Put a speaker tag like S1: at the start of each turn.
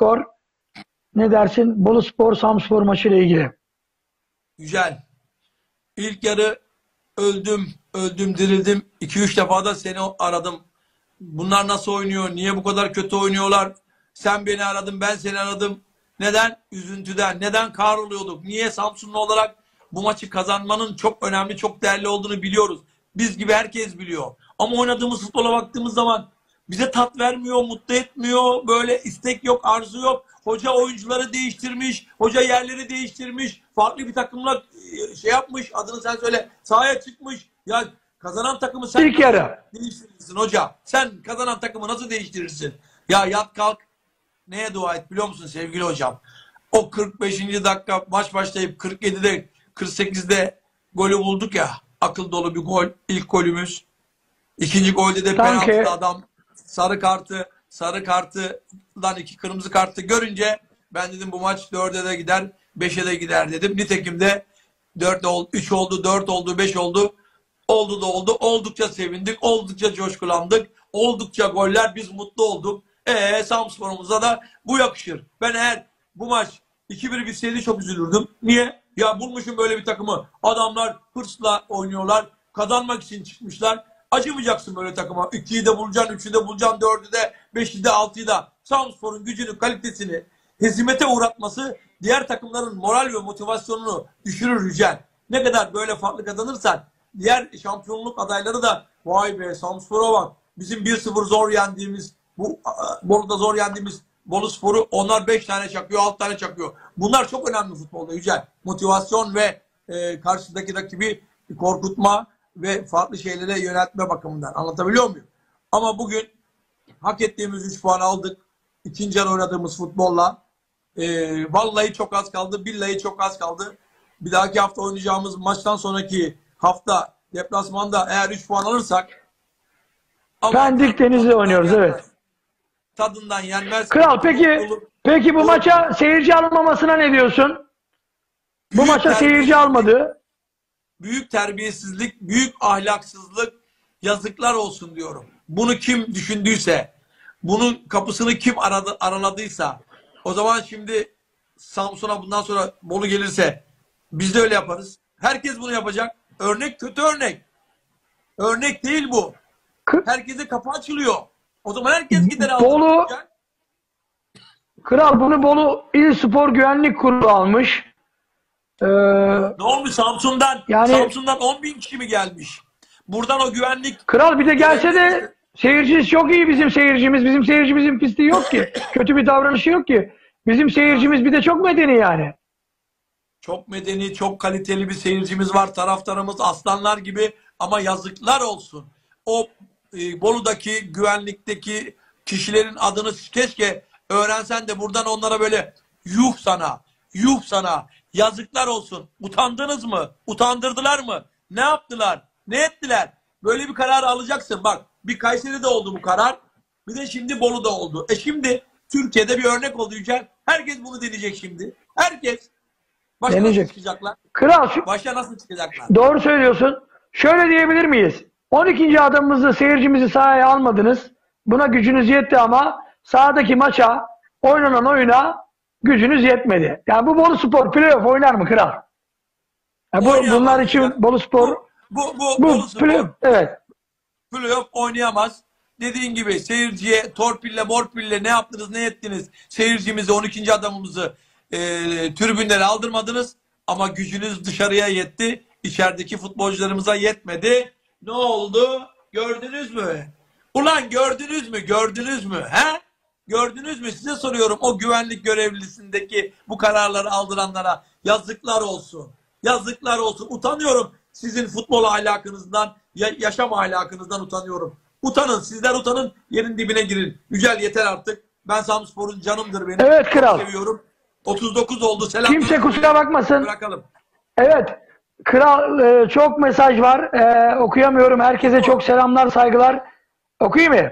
S1: skor. Ne dersin Bolu Spor Samspor maçı ile ilgili?
S2: Güzel. İlk yarı öldüm, öldüm, dirildim. 2-3 defa da seni aradım. Bunlar nasıl oynuyor? Niye bu kadar kötü oynuyorlar? Sen beni aradın, ben seni aradım. Neden? Üzüntüden. Neden kahroluyorduk? Niye Samsunlu olarak bu maçı kazanmanın çok önemli, çok değerli olduğunu biliyoruz. Biz gibi herkes biliyor. Ama oynadığımız futbola baktığımız zaman bize tat vermiyor, mutlu etmiyor. Böyle istek yok, arzu yok. Hoca oyuncuları değiştirmiş, hoca yerleri değiştirmiş. Farklı bir takımla e, şey yapmış, adını sen söyle, sahaya çıkmış. Ya kazanan takımı sen
S1: İlk yarı.
S2: değiştirirsin hoca. Sen kazanan takımı nasıl değiştirirsin? Ya yat kalk. Neye dua et biliyor musun sevgili hocam? O 45. dakika maç başlayıp 47'de 48'de golü bulduk ya. Akıl dolu bir gol. İlk golümüz. İkinci golde de penaltıda adam sarı kartı sarı kartıdan iki kırmızı kartı görünce ben dedim bu maç 4'e de gider 5'e de gider dedim. Nitekim de 4 oldu, 3 oldu, 4 oldu, 5 oldu. Oldu da oldu. Oldukça sevindik. Oldukça coşkulandık. Oldukça goller. Biz mutlu olduk. Eee Samspor'umuza da bu yakışır. Ben eğer bu maç 2-1 bitseydi çok üzülürdüm. Niye? Ya bulmuşum böyle bir takımı. Adamlar hırsla oynuyorlar. Kazanmak için çıkmışlar. Acımayacaksın böyle takıma. 2'yi de bulacaksın, 3'ü de bulacaksın, 4'ü de, 5'i de, 6'yı da. Samspor'un gücünü, kalitesini hezimete uğratması diğer takımların moral ve motivasyonunu düşürür Yücel. Ne kadar böyle farklı kazanırsan diğer şampiyonluk adayları da vay be Samspor'a bak. Bizim 1-0 zor yendiğimiz bu Bolu'da zor yendiğimiz Bolu Spor'u onlar 5 tane çakıyor, 6 tane çakıyor. Bunlar çok önemli futbolda Yücel. Motivasyon ve e, karşıdaki rakibi korkutma ve farklı şeylere yöneltme bakımından. Anlatabiliyor muyum? Ama bugün hak ettiğimiz 3 puan aldık. İkinci yarı oynadığımız futbolla. Ee, vallahi çok az kaldı. Billahi çok az kaldı. Bir dahaki hafta oynayacağımız maçtan sonraki hafta deplasmanda eğer 3 puan alırsak
S1: Pendik Denizli oynuyoruz evet.
S2: Tadından yenmez.
S1: Kral peki peki bu maça seyirci almamasına ne diyorsun? Bu
S2: Büyük
S1: maça seyirci almadı.
S2: Büyük terbiyesizlik, büyük ahlaksızlık yazıklar olsun diyorum. Bunu kim düşündüyse, bunun kapısını kim aradı, araladıysa o zaman şimdi Samsun'a bundan sonra Bolu gelirse biz de öyle yaparız. Herkes bunu yapacak. Örnek kötü örnek. Örnek değil bu. Herkese kapı açılıyor. O zaman herkes gider
S1: Bolu-
S2: alacak.
S1: Kral bunu Bolu İl Spor Güvenlik Kurulu almış. Ee,
S2: Ne olmuş Samsun'dan?
S1: Yani-
S2: Samsun'dan 10 bin kişi mi gelmiş? Buradan o güvenlik
S1: Kral bir de gelse de seyircisi çok iyi bizim seyircimiz. Bizim seyircimizin pisliği yok ki. Kötü bir davranışı yok ki. Bizim seyircimiz bir de çok medeni yani.
S2: Çok medeni, çok kaliteli bir seyircimiz var. Taraftarımız aslanlar gibi ama yazıklar olsun. O e, Bolu'daki güvenlikteki kişilerin adını keşke öğrensen de buradan onlara böyle yuh sana, yuh sana, yazıklar olsun. Utandınız mı? Utandırdılar mı? Ne yaptılar? Ne ettiler? Böyle bir karar alacaksın. Bak bir Kayseri'de oldu bu karar. Bir de şimdi Bolu'da oldu. E şimdi Türkiye'de bir örnek oldu Yücel. Herkes bunu deneyecek şimdi. Herkes. Başka
S1: Deneyecek.
S2: nasıl çıkacaklar?
S1: Kral şu,
S2: Başka nasıl çıkacaklar?
S1: doğru söylüyorsun. Şöyle diyebilir miyiz? 12. adımımızı seyircimizi sahaya almadınız. Buna gücünüz yetti ama sahadaki maça oynanan oyuna gücünüz yetmedi. Yani bu Bolu Spor playoff oynar mı kral? Yani bu,
S2: Oynayamaz
S1: bunlar
S2: ya.
S1: için Bolu Spor
S2: Bu, bu, bu,
S1: bu
S2: Bolu Spor
S1: playoff evet.
S2: playoff oynayamaz. Dediğin gibi seyirciye torpille morpille ne yaptınız ne ettiniz? Seyircimizi 12. adamımızı e, tribünlere aldırmadınız. Ama gücünüz dışarıya yetti. İçerideki futbolcularımıza yetmedi. Ne oldu? Gördünüz mü? Ulan gördünüz mü? Gördünüz mü? He? Gördünüz mü? Size soruyorum o güvenlik görevlisindeki bu kararları aldıranlara yazıklar olsun. Yazıklar olsun. Utanıyorum sizin futbol ahlakınızdan, ya- yaşam ahlakınızdan utanıyorum. Utanın, sizler utanın, yerin dibine girin. Yücel yeter artık. Ben Samspor'un canımdır benim.
S1: Evet, kral.
S2: Çok seviyorum. 39 oldu. Selam.
S1: Kimse kusura bakmasın.
S2: Bırakalım.
S1: Evet. Kral e, çok mesaj var. E, okuyamıyorum. Herkese çok selamlar, saygılar. Okuyayım mı?